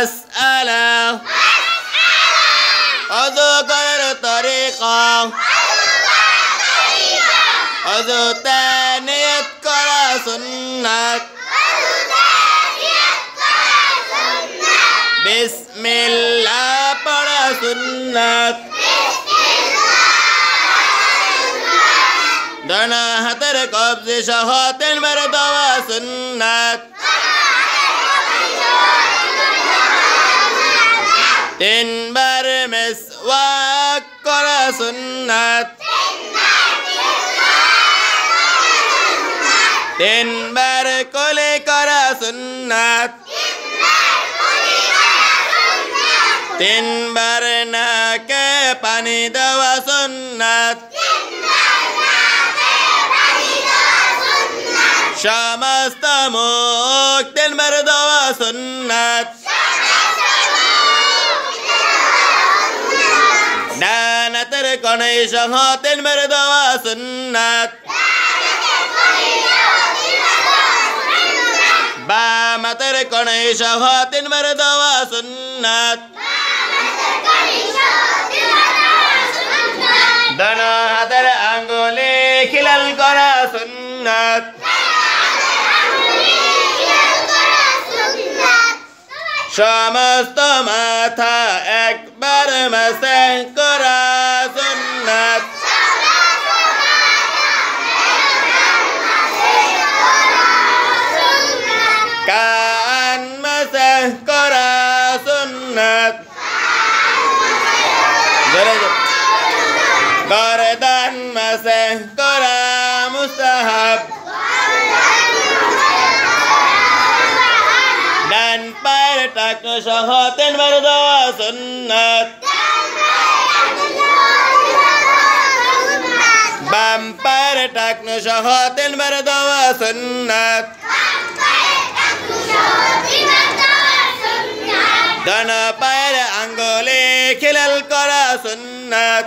مسألة أذكر طريقة. أذكر طريقة كرة سنة. بسم الله برا سنة. دنا هتر قبض شهات المرضى وسنة. दिन भर मिसवाक करो सुन्नत दिन भर कुले करो सुन्नत दिन भर न के पानी दवा सुन्नत समस्त मुख তিনবার দেওয়া সুন্নাত বামাতের কণে সহ তিনবার দেওয়া সুন্নাত হাতের আঙ্গুলে খিলাল করা সুন্নাত সমস্ত মাথা একবার মাসে করা সুন্নাত কান মাসে করা সুন্নাত জোরে জোরে গরদান মাসে করা মুস্তাহাব। ডান পায়ের সহ তিনবার দেওয়া সুন্নাত। বাম পায়ের টাক সহ তিনবার দেওয়া সুন্নাত। ডান পায়ের আঙ্গুলে খিলাল করা সুন্নাত।